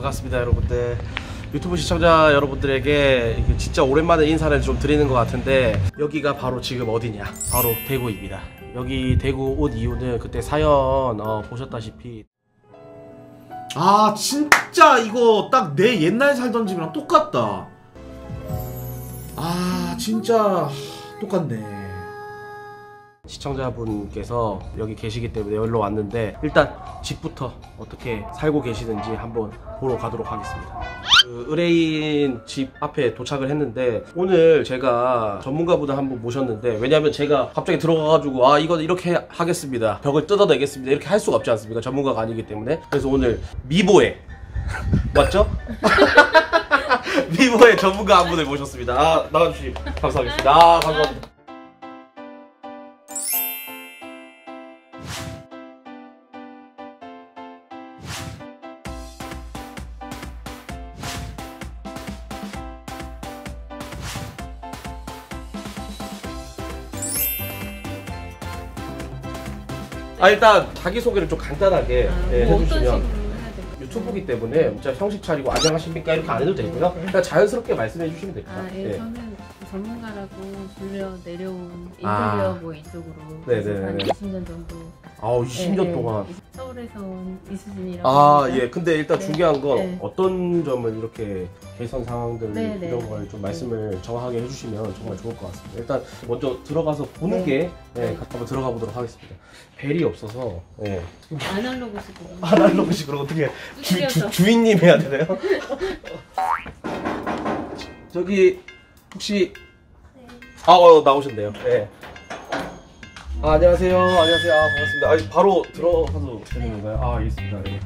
반갑습니다 여러분들. 유튜브 시청자 여러분들에게 진짜 오랜만에 인사를 좀 드리는 것 같은데 여기가 바로 지금 어디냐? 바로 대구입니다. 여기 대구 온 이유는 그때 사연 어, 보셨다시피. 아 진짜 이거 딱 내 옛날 살던 집이랑 똑같다. 아 진짜 똑같네 시청자분께서 여기 계시기 때문에 여기로 왔는데 일단 집부터 어떻게 살고 계시는지 한번 보러 가도록 하겠습니다. 그 의뢰인 집 앞에 도착을 했는데 오늘 제가 전문가분을 한번 모셨는데 왜냐면 제가 갑자기 들어가가지고 아 이거 이렇게 하겠습니다. 벽을 뜯어내겠습니다. 이렇게 할 수가 없지 않습니까? 전문가가 아니기 때문에 그래서 오늘 미보에 맞죠? 미보의 전문가 한 분을 모셨습니다. 아, 나와주시 감사하겠습니다. 아, 감사합니다. 아 일단 자기 소개를 좀 간단하게 예, 뭐 해주시면? 유튜브기 때문에 진짜 형식 차리고 안녕하십니까 이렇게 안 해도 되고요. 그냥 자연스럽게 말씀해 주시면 됩니다. 아, 예, 예. 저는 전문가라고 불려 내려온 아. 인테리어고 이쪽으로 네네네. 그래서 한 20년 정도 아우 20년 예, 예. 동안. 서울에서 온 이수진이라고 아 합니다. 예. 근데 일단 네. 중요한 건 네. 어떤 점을 이렇게 개선 상황들 네, 네. 이런 걸 좀 말씀을 정확하게 해주시면 정말 좋을 것 같습니다. 일단 먼저 들어가서 보는 네. 게 예, 네. 한번 들어가 보도록 하겠습니다. 벨이 없어서 예. 아날로그식으로 아날로그식으로 어떻게 주. 주, 주인님 해야 되나요? 저기 혹시 아 어, 나오셨네요. 네. 아, 안녕하세요. 안녕하세요. 아, 반갑습니다. 아, 바로 들어가도 되는 건가요? 아, 알겠습니다. 네.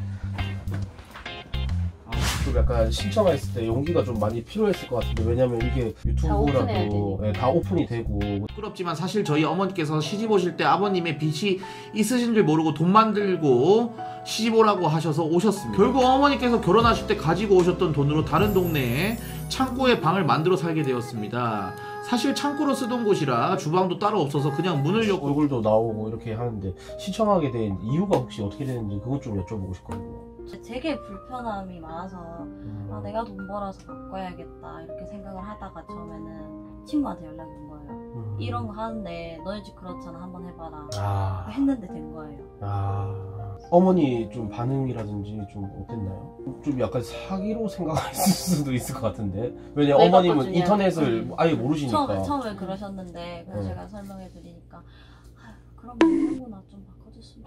아, 좀 약간 신청했을 때 용기가 좀 많이 필요했을 것 같은데 왜냐면 이게 오픈해야 유튜브라도 되니까. 네, 다 오픈이 되고 부끄럽지만 사실 저희 어머니께서 시집 오실 때 아버님의 빚이 있으신 줄 모르고 돈 만 들고 시집 오라고 하셔서 오셨습니다. 결국 어머니께서 결혼하실 때 가지고 오셨던 돈으로 다른 동네에 창고에 방을 만들어 살게 되었습니다. 사실 창고로 쓰던 곳이라 주방도 따로 없어서 그냥 문을 열고 얼굴도 나오고 이렇게 하는데 신청하게 된 이유가 혹시 어떻게 되는지 그것 좀 여쭤보고 싶거든요. 되게 불편함이 많아서 음. 아, 내가 돈 벌어서 바꿔야겠다 이렇게 생각을 하다가 처음에는 친구한테 연락이 온 거예요. 음. 이런 거 하는데 너네 집 그렇잖아 한번 해봐라. 아, 했는데 된 거예요. 아 어머니 좀 반응이라든지 좀 어땠나요? 좀 약간 사기로 생각할 수도 있을 것 같은데 왜냐 왜 어머님은 바꿔주냐? 인터넷을 음. 아예 모르시니까 처음에, 처음에 그러셨는데 그래서 네. 제가 설명해 드리니까 아, 그럼 이거나 좀 바꿔 줬으면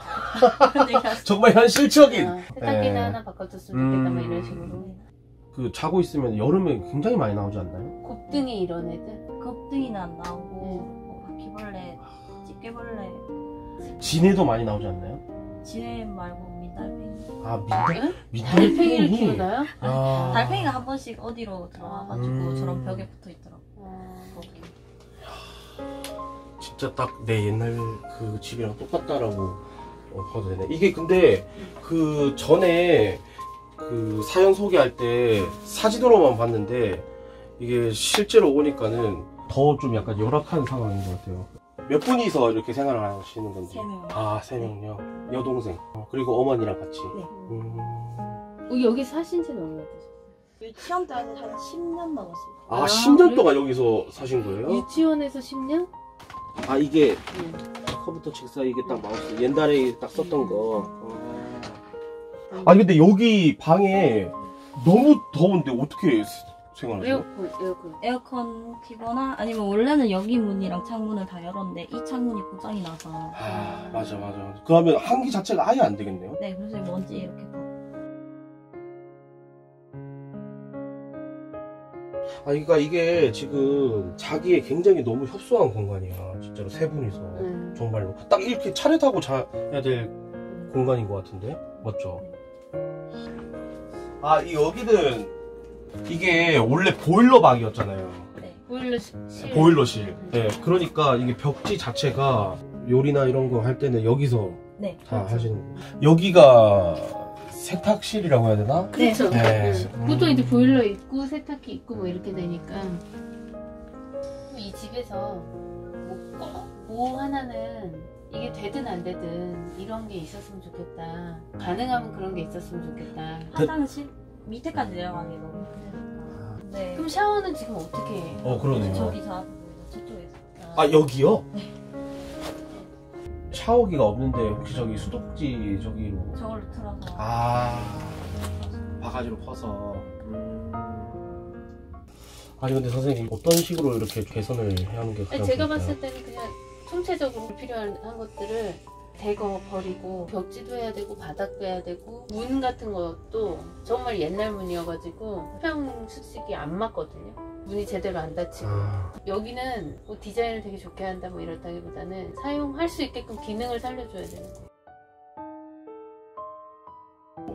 좋겠다. 정말 현실적인 아, 세탁기나 예. 하나 바꿔줬으면 좋겠다 뭐 음. 이런 식으로 그 자고 있으면 여름에 굉장히 많이 나오지 않나요? 곱등이 이런 애들 겁등이는 안 나오고 네. 뭐 바퀴벌레, 집게벌레, 진해도 많이 나오지 않나요? 지뢰 말고 민달팽이. 아 민달 응? 민달팽이 달팽이를 키우나요? 아. 달팽이가 한 번씩 어디로 들어와가지고 음. 저런 벽에 붙어 있더라고. 아, 거기. 진짜 딱 내 옛날 그 집이랑 똑같다라고 어, 봐도 되네. 이게 근데 그 전에 그 사연 소개할 때 사진으로만 봤는데 이게 실제로 오니까는 더 좀 약간 열악한 상황인 것 같아요. 몇 분이서 이렇게 생활을 하시는 건지? 세 명. 아, 세 명요. 여동생. 어, 그리고 어머니랑 같이. 네. 음... 어, 여기 사신 지는 얼마 되셨어요? 유치원 때는 한 10년 넘었어요. 아, 아, 10년 그래요? 동안 여기서 사신 거예요? 유치원에서 10년? 아, 이게 응. 컴퓨터 책상 이게 딱 마우스 옛날에 딱 썼던 거. 아니 근데 여기 방에 너무 더운데 어떻게 생활하세요? 에어컨 에어컨 에어컨 키거나 아니면 원래는 여기 문이랑 창문을 다 열었는데 이 창문이 고장이 나서 아 맞아 맞아. 그러면 한기 자체가 아예 안 되겠네요. 네 그래서 먼지 이렇게 아 그러니까 이게 지금 자기에 굉장히 너무 협소한 공간이야. 진짜로 세 분이서 음. 정말로 딱 이렇게 차례타고 자야 될 공간인 것 같은데 맞죠? 아 이 여기는 이게 원래 보일러 방이었잖아요. 네. 보일러 실 보일러실. 네, 그러니까 이게 벽지 자체가 요리나 이런 거 할 때는 여기서 네. 다 하시는 거예요. 여기가 세탁실이라고 해야 되나? 그렇죠 네. 응. 보통 이제 보일러 있고 세탁기 있고 뭐 이렇게 되니까 이 집에서 뭐꼭 뭐 하나는 이게 되든 안 되든 이런 게 있었으면 좋겠다 가능하면 그런 게 있었으면 좋겠다 화장실 밑에까지 내려가기 너무 힘드니까. 네. 그럼 샤워는 지금 어떻게 해요? 어 그러네요. 저기 저 앞에 저쪽에서. 아 여기요? 샤워기가 없는데 혹시 저기 수도꼭지 저기로 저걸로 틀어서. 아 바가지로 퍼서 음. 아니 근데 선생님 어떤 식으로 이렇게 개선을 해야 하는 게 가장 제가 좋을까요? 봤을 때는 그냥 총체적으로 필요한 것들을 대거 버리고 벽지도 해야 되고 바닥도 해야 되고 문 같은 것도 정말 옛날 문이어가지고 수평 수직이 안 맞거든요. 문이 제대로 안 닫히고 아, 여기는 뭐 디자인을 되게 좋게 한다 뭐 이렇다기보다는 사용할 수 있게끔 기능을 살려줘야 되는 거예요.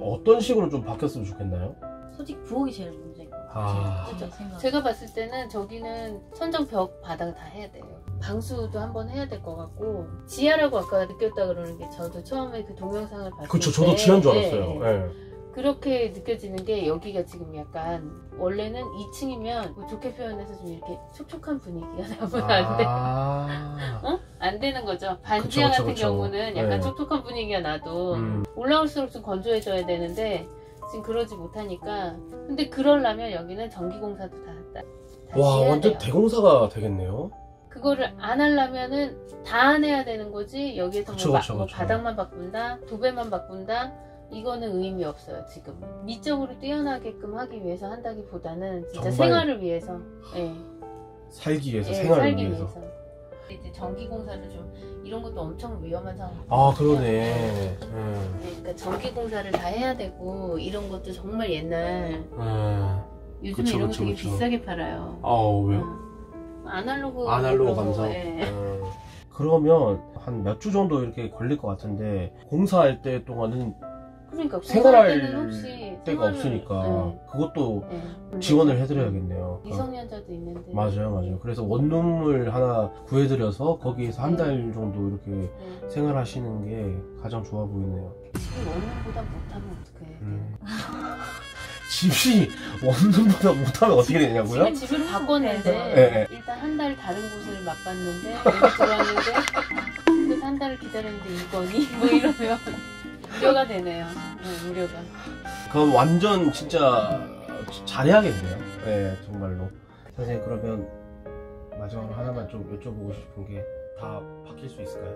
어떤 식으로 좀 바뀌었으면 좋겠나요? 솔직히 부엌이 제일 문제인 것 같아요. 아. 제 생각. 제가 봤을 때는 저기는 천정 벽 바닥을 다 해야 돼요. 방수도 한번 해야 될 것 같고 지하라고 아까 느꼈다 그러는 게 저도 처음에 그 동영상을 봤을 그쵸 때 저도 지한 줄 네, 알았어요. 네. 네. 그렇게 느껴지는 게 여기가 지금 약간 원래는 2층이면 뭐 좋게 표현해서 좀 이렇게 촉촉한 분위기가 나면 안 돼. 아. 어? 안 되는 거죠. 반지하 그쵸, 같은 그쵸. 경우는 약간 네. 촉촉한 분위기가 나도 음. 올라올수록 좀 건조해져야 되는데 지금 그러지 못하니까 근데 그러려면 여기는 전기공사도 다 했다. 다시 와 완전 돼요. 대공사가 되겠네요. 그거를 안 하려면은 다 안 해야 되는 거지 여기에서 그쵸, 뭐, 그쵸, 마- 뭐 그쵸. 바닥만 바꾼다 도배만 바꾼다 이거는 의미 없어요 지금 미적으로 뛰어나게끔 하기 위해서 한다기보다는 진짜 정말 생활을 위해서 예, 살기 위해서 예, 생활을 살기 위해서. 위해서. 이제 전기공사를 좀 이런 것도 엄청 위험한 상황 아 그러네. 음. 그러니까 전기공사를 다 해야 되고 이런 것도 정말 옛날 음. 요즘에 그쵸, 이런 거 그쵸, 되게 그쵸. 비싸게 팔아요 아 왜요? 음. 아날로그 아날로그 그런 거, 감성. 예. 음. 그러면 한 몇 주 정도 이렇게 걸릴 것 같은데 공사할 때 동안은 그러니까 생활할 혹시 생활을- 없으니까 그것도 네, 네. 지원을 해드려야겠네요. 어, 미성년자도 있는데 맞아요, 맞아요. 그래서 원룸을 하나 구해드려서 거기에서 한 네. 달 정도 이렇게 네. 생활하시는 게 가장 좋아 보이네요. 지금 원룸보다 못하면 어떡해 음. 집이 원룸보다 못하면 어떻게 되냐고요? 지금 집을 바꿨는데 네, 네. 일단 한 달 다른 곳을 맛봤는데 들어왔는데 그래서 한 달을 기다렸는데 이거니? 뭐 이러면 우려가 되네요 네, 우려가 그럼 완전 진짜 잘해야겠네요. 네, 정말로. 선생님 그러면 마지막으로 하나만 좀 여쭤보고 싶은 게 다 바뀔 수 있을까요?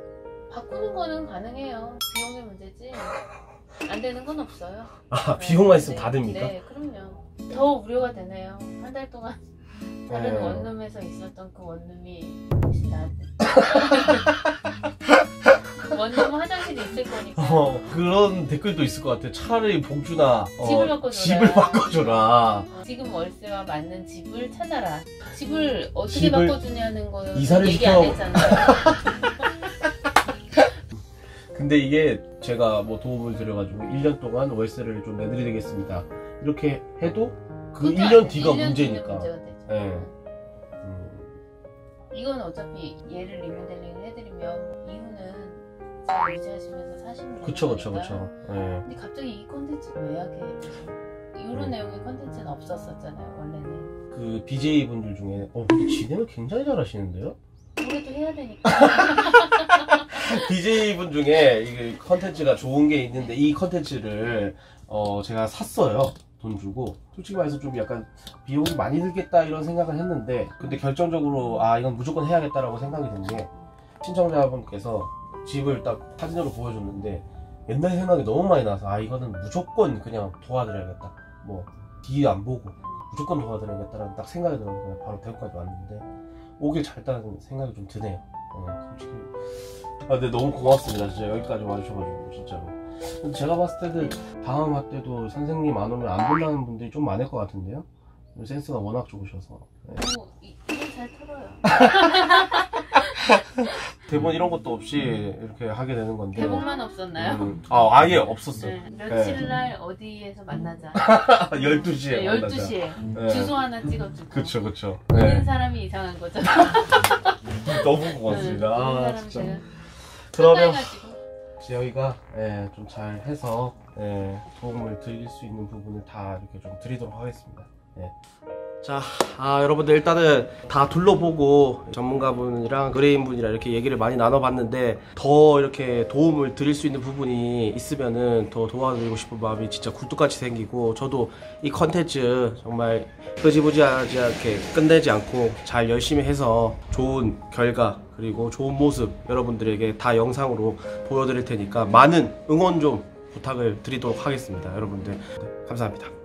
바꾸는 거는 가능해요 비용의 문제지 안 되는 건 없어요 아 네, 비용만 있으면 네, 다 됩니까? 네 그럼요 더 우려가 되네요 한 달 동안 다른 네. 원룸에서 있었던 그 원룸이 혹시 나한 어, 그런 댓글도 있을 것 같아요. 차라리 복주나 어, 집을 바꿔줘라. 집을 바꿔줘라. 지금 월세와 맞는 집을 찾아라 집을 어떻게 집을 바꿔주냐는 거 이사를 얘기 시켜- 안 했잖아요 근데 이게 제가 뭐 도움을 드려가지고 1년 동안 월세를 좀 내드리겠습니다. 이렇게 해도 그 그게 1년 안- 뒤가 일년 뒤는 문제니까. 문제가 되죠. 네. 음, 이건 어차피 얘를 리모델링을 해드리면 이후는 잘 유지하시면서 사시면 되는 그쵸, 그쵸, 거니까. 그쵸. 네. 근데 갑자기 이 컨텐츠를 왜 하게 이런 음. 내용의 컨텐츠는 없었었잖아요 원래는 그 BJ 분들 중에 어 근데 진행을 굉장히 잘하시는데요? 노래도 해야 되니까 BJ 분 중에 이게 컨텐츠가 좋은 게 있는데 이 컨텐츠를 어 제가 샀어요. 돈 주고 솔직히 말해서 좀 약간 비용이 많이 들겠다 이런 생각을 했는데 근데 결정적으로 아 이건 무조건 해야겠다라고 생각이 든 게 신청자분께서 집을 딱 사진으로 보여줬는데 옛날 생각이 너무 많이 나서 아 이거는 무조건 그냥 도와드려야겠다. 뭐 뒤 안 보고 무조건 도와드려야겠다라는 딱 생각이 들어서 그냥 바로 대구까지 왔는데 오길 잘했다는 생각이 좀 드네요. 어, 솔직히. 아 근데 너무 고맙습니다. 진짜 여기까지 와주셔가지고 진짜로. 제가 봤을 때는 다음 화 때도 선생님 안 오면 안 본다는 분들이 좀 많을 것 같은데요? 센스가 워낙 좋으셔서. 네. 뭐 이- 이건 잘 털어요 대본 이런 것도 없이 이렇게 하게 되는 건데. 대본만 없었나요? 음, 아 아예 없었어요. 네, 며칠 날 어디에서 만나자. 12시에 네, 만나자. 12시에. 네. 주소 하나 찍어주고. 그쵸 그쵸. 보는 네. 사람이 이상한 거죠. 너무 고맙습니다. 네, 아 진짜. 그러면. 저희가 예, 좀잘 해서 예, 도움을 드릴 수 있는 부분을 다 이렇게 좀 드리도록 하겠습니다. 예. 자, 아, 여러분들 일단은 다 둘러보고 전문가분이랑 의뢰인분이랑 이렇게 얘기를 많이 나눠봤는데 더 이렇게 도움을 드릴 수 있는 부분이 있으면은 더 도와드리고 싶은 마음이 진짜 굴뚝같이 생기고 저도 이 컨텐츠 정말 흐지부지하지 않게 끝내지 않고 잘 열심히 해서 좋은 결과 그리고 좋은 모습 여러분들에게 다 영상으로 보여드릴 테니까 많은 응원 좀 부탁을 드리도록 하겠습니다. 여러분들 네, 감사합니다.